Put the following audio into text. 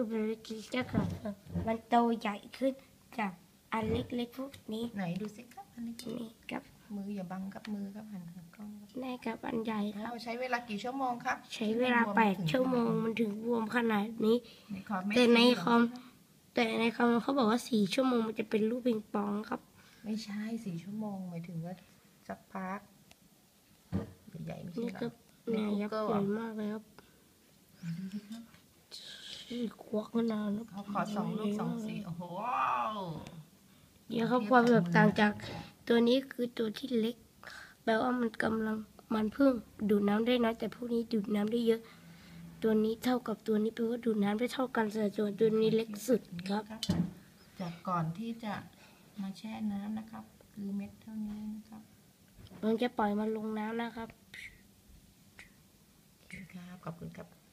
รูปเล็กๆจะเกิดมันโตใหญ่ขึ้นจากอันเล็กๆพวกนี้ไหนดูสิครับอันนี้นี่กับมืออย่าบังกับมือครับหันหากล้องครับแม่กับอันใหญ่ครับ เราใช้เวลากี่ชั่วโมงครับใช้เวลาแปดชั่วโมงมันถึงบวมขนาดนี้ ในคอมไม่แต่ในสีเหลืงคอมแต่ในคอมเขาบอกว่าสี่ชั่วโมงมันจะเป็นรูปปิงปองครับ ไม่ใช่สี่ชั่วโมงหมายถึงว่าสักพักใหญ่ๆไม่ใช่นี่เหรก็อนายยับ Google ใหญ่มากเลยครับสี่ ควักขนาดนั้นเขาขอสองลูกสองสีโอ้โหเดี๋ยวเขาความแบบต่างจากตัวนี้คือตัวที่เล็ก แปลว่ามันกำลังมันเพิ่งดูดน้ำได้น้อยแต่พวกนี้ดูดน้ำได้เยอะ ตัวนี้เท่ากับตัวนี้แปลว่าดูดน้ำได้เท่ากันแต่ส่วนตัวนี้เล็กสุดครับ จากก่อนที่จะมาแช่น้ำนะครับ คือเม็ดเท่านี้นะครับผมจะปล่อยมันลงน้ำนะครับครับขอบคุณครับครับสวัสดี